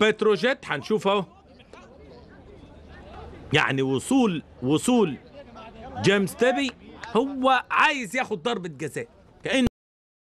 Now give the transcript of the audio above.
بتروجيت هنشوف اهو يعني وصول وصول جيمس تيبي هو عايز ياخد ضربة جزاء.